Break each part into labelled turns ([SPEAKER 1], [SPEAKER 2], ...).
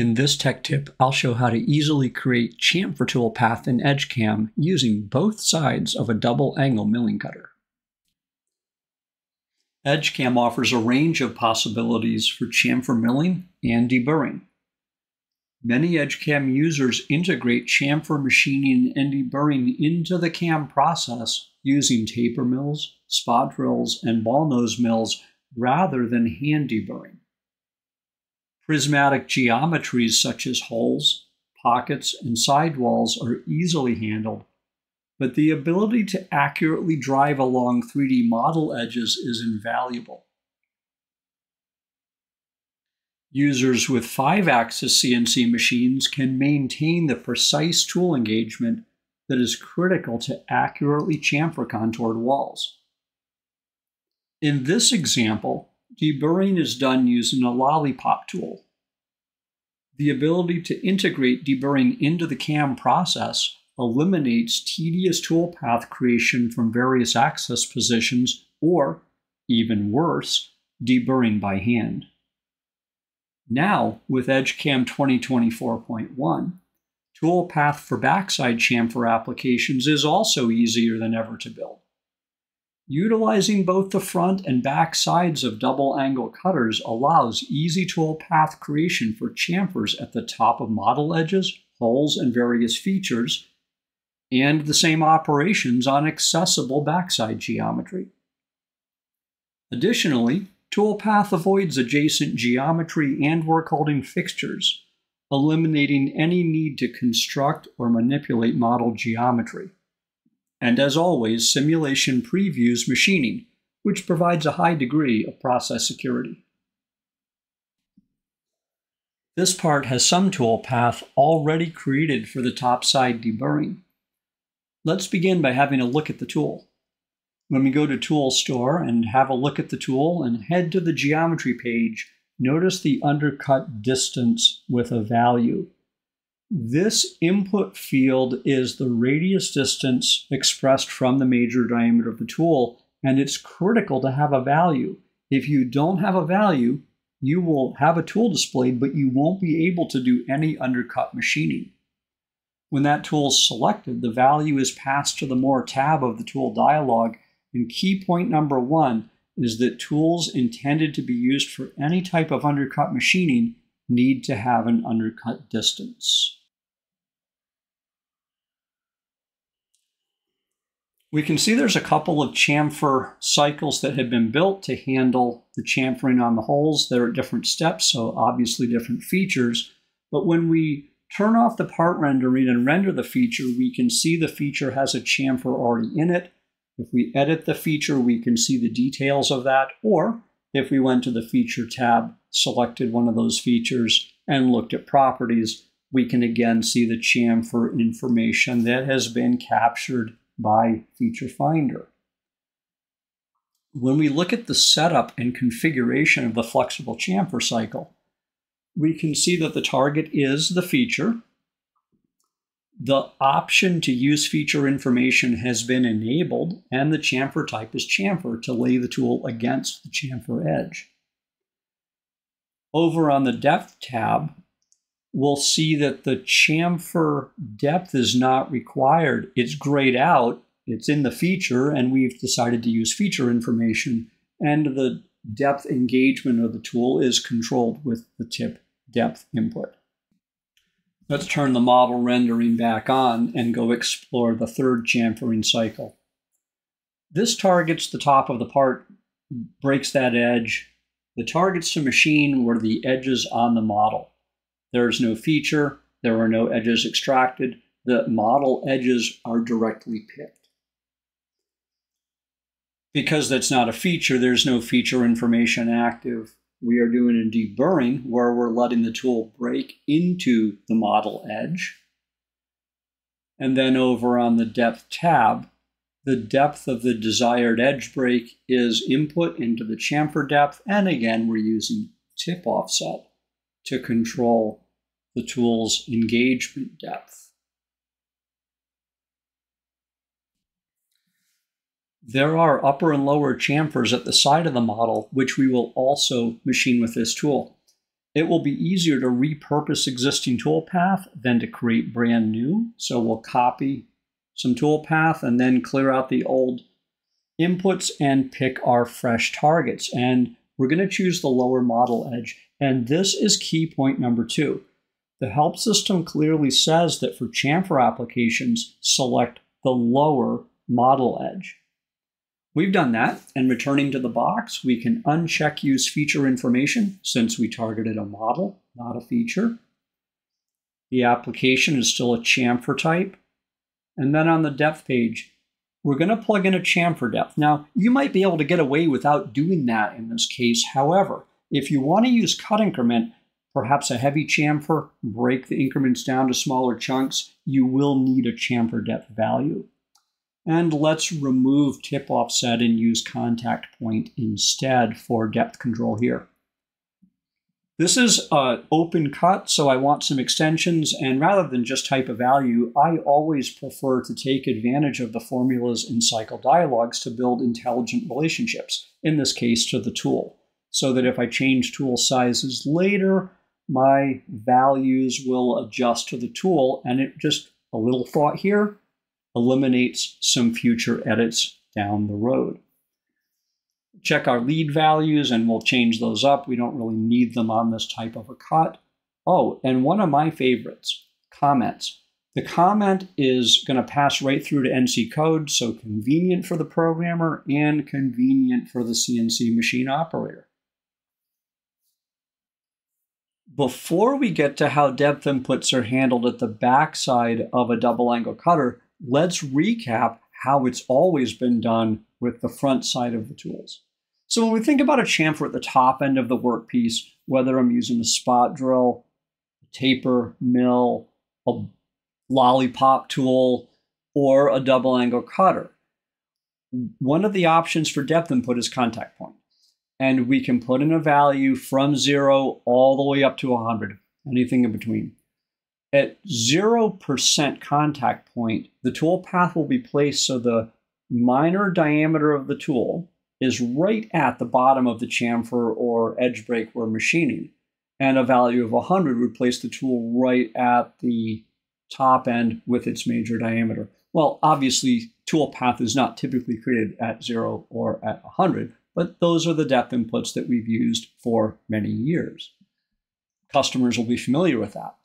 [SPEAKER 1] In this tech tip, I'll show how to easily create chamfer toolpath in EdgeCam using both sides of a double angle milling cutter. EdgeCam offers a range of possibilities for chamfer milling and deburring. Many EdgeCam users integrate chamfer machining and deburring into the CAM process using taper mills, spot drills, and ball nose mills rather than hand deburring. Prismatic geometries such as holes, pockets, and sidewalls are easily handled, but the ability to accurately drive along 3D model edges is invaluable. Users with 5-axis CNC machines can maintain the precise tool engagement that is critical to accurately chamfer contoured walls. In this example, deburring is done using a lollipop tool. The ability to integrate deburring into the CAM process eliminates tedious toolpath creation from various access positions or, even worse, deburring by hand. Now, with EdgeCam 2024.1, toolpath for backside chamfer applications is also easier than ever to build. Utilizing both the front and back sides of double angle cutters allows easy tool path creation for chamfers at the top of model edges, holes, and various features, and the same operations on accessible backside geometry. Additionally, toolpath avoids adjacent geometry and work holding fixtures, eliminating any need to construct or manipulate model geometry and as always, simulation previews machining, which provides a high degree of process security. This part has some toolpath already created for the topside deburring. Let's begin by having a look at the tool. When we go to Tool Store and have a look at the tool and head to the geometry page, notice the undercut distance with a value. This input field is the radius distance expressed from the major diameter of the tool, and it's critical to have a value. If you don't have a value, you will have a tool displayed, but you won't be able to do any undercut machining. When that tool is selected, the value is passed to the More tab of the tool dialog, and key point number one is that tools intended to be used for any type of undercut machining need to have an undercut distance. We can see there's a couple of chamfer cycles that have been built to handle the chamfering on the holes. They're at different steps, so obviously different features. But when we turn off the part rendering and render the feature, we can see the feature has a chamfer already in it. If we edit the feature, we can see the details of that. Or if we went to the feature tab, selected one of those features, and looked at properties, we can again see the chamfer information that has been captured by Feature Finder. When we look at the setup and configuration of the flexible chamfer cycle, we can see that the target is the feature. The option to use feature information has been enabled, and the chamfer type is chamfer to lay the tool against the chamfer edge. Over on the depth tab, we'll see that the chamfer depth is not required. It's grayed out, it's in the feature, and we've decided to use feature information. And the depth engagement of the tool is controlled with the tip depth input. Let's turn the model rendering back on and go explore the third chamfering cycle. This targets the top of the part, breaks that edge. The targets to machine were the edges on the model. There is no feature. There are no edges extracted. The model edges are directly picked. Because that's not a feature, there's no feature information active. We are doing a deburring where we're letting the tool break into the model edge. And then over on the depth tab, the depth of the desired edge break is input into the chamfer depth. And again, we're using tip offset to control the tool's engagement depth. There are upper and lower chamfers at the side of the model, which we will also machine with this tool. it will be easier to repurpose existing toolpath than to create brand new. So we'll copy some toolpath and then clear out the old inputs and pick our fresh targets. And we're going to choose the lower model edge. And this is key point number two. The help system clearly says that for chamfer applications, select the lower model edge. We've done that, and returning to the box, we can uncheck use feature information since we targeted a model, not a feature. The application is still a chamfer type. And then on the depth page, we're going to plug in a chamfer depth. Now, you might be able to get away without doing that in this case. However, if you want to use cut increment, perhaps a heavy chamfer, break the increments down to smaller chunks, you will need a chamfer depth value. And let's remove tip offset and use contact point instead for depth control here. This is an open cut, so I want some extensions, and rather than just type a value, I always prefer to take advantage of the formulas in cycle dialogues to build intelligent relationships, in this case to the tool, so that if I change tool sizes later, my values will adjust to the tool, and it just, a little thought here, eliminates some future edits down the road. Check our lead values and we'll change those up. We don't really need them on this type of a cut. Oh, and one of my favorites, comments. The comment is going to pass right through to NC code, so convenient for the programmer and convenient for the CNC machine operator. Before we get to how depth inputs are handled at the backside of a double angle cutter, let's recap how it's always been done with the front side of the tools. So when we think about a chamfer at the top end of the workpiece, whether I'm using a spot drill, a taper mill, a lollipop tool, or a double angle cutter, one of the options for depth input is contact point. And we can put in a value from zero all the way up to 100, anything in between. At 0% contact point, the tool path will be placed so the minor diameter of the tool is right at the bottom of the chamfer or edge break we're machining. And a value of 100 would place the tool right at the top end with its major diameter. Well, obviously, tool path is not typically created at 0 or at 100, but those are the depth inputs that we've used for many years. Customers will be familiar with that.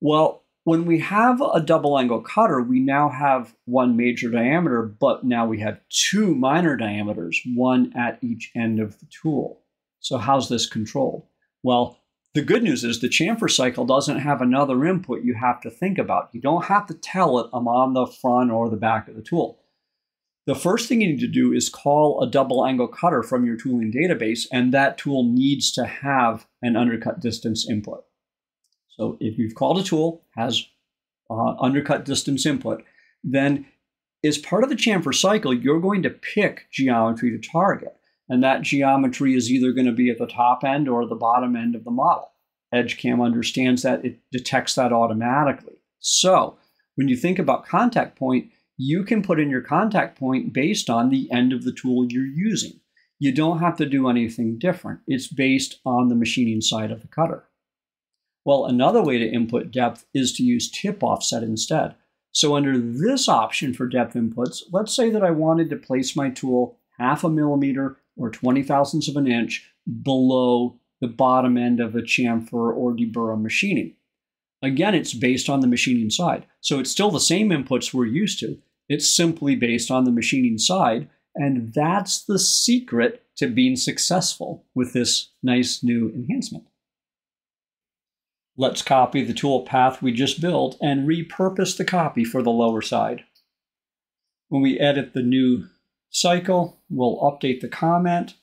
[SPEAKER 1] Well, when we have a double angle cutter, we now have one major diameter, but now we have two minor diameters, one at each end of the tool. So how's this controlled? Well, the good news is the chamfer cycle doesn't have another input you have to think about. You don't have to tell it I'm on the front or the back of the tool. The first thing you need to do is call a double angle cutter from your tooling database, and that tool needs to have an undercut distance input. So if you've called a tool, has uh, undercut distance input, then as part of the chamfer cycle, you're going to pick geometry to target. And that geometry is either going to be at the top end or the bottom end of the model. EdgeCam understands that, it detects that automatically. So when you think about contact point, you can put in your contact point based on the end of the tool you're using. You don't have to do anything different. It's based on the machining side of the cutter. Well, another way to input depth is to use tip offset instead. So under this option for depth inputs, let's say that I wanted to place my tool half a millimeter or 20 thousandths of an inch below the bottom end of a chamfer or deburr machining. Again, it's based on the machining side. So it's still the same inputs we're used to. It's simply based on the machining side. And that's the secret to being successful with this nice new enhancement. Let's copy the tool path we just built and repurpose the copy for the lower side. When we edit the new cycle, we'll update the comment,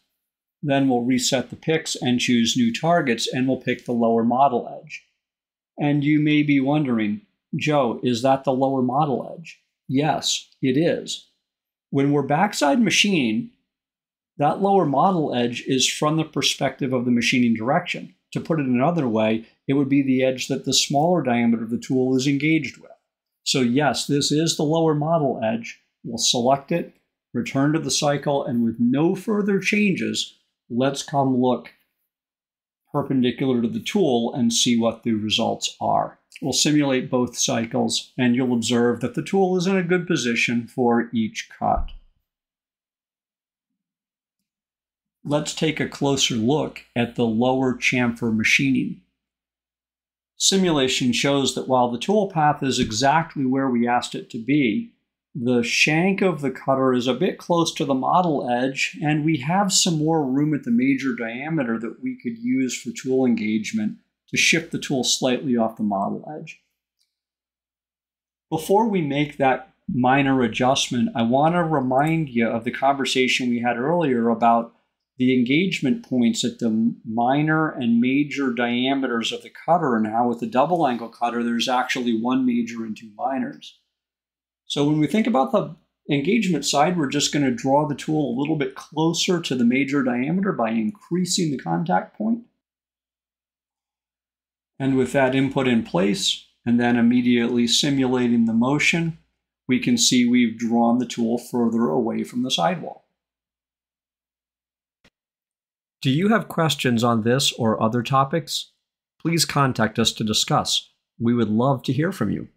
[SPEAKER 1] then we'll reset the picks and choose new targets, and we'll pick the lower model edge. And you may be wondering, Joe, is that the lower model edge? Yes, it is. When we're backside machining, that lower model edge is from the perspective of the machining direction. To put it another way, it would be the edge that the smaller diameter of the tool is engaged with. So yes, this is the lower model edge. We'll select it, return to the cycle, and with no further changes, let's come look perpendicular to the tool and see what the results are. We'll simulate both cycles and you'll observe that the tool is in a good position for each cut. Let's take a closer look at the lower chamfer machining. Simulation shows that while the tool path is exactly where we asked it to be, the shank of the cutter is a bit close to the model edge, and we have some more room at the major diameter that we could use for tool engagement to shift the tool slightly off the model edge. Before we make that minor adjustment, I want to remind you of the conversation we had earlier about the engagement points at the minor and major diameters of the cutter and how with the double angle cutter, there's actually one major and two minors. So when we think about the engagement side, we're just going to draw the tool a little bit closer to the major diameter by increasing the contact point. And with that input in place, and then immediately simulating the motion, we can see we've drawn the tool further away from the sidewall. Do you have questions on this or other topics? Please contact us to discuss. We would love to hear from you.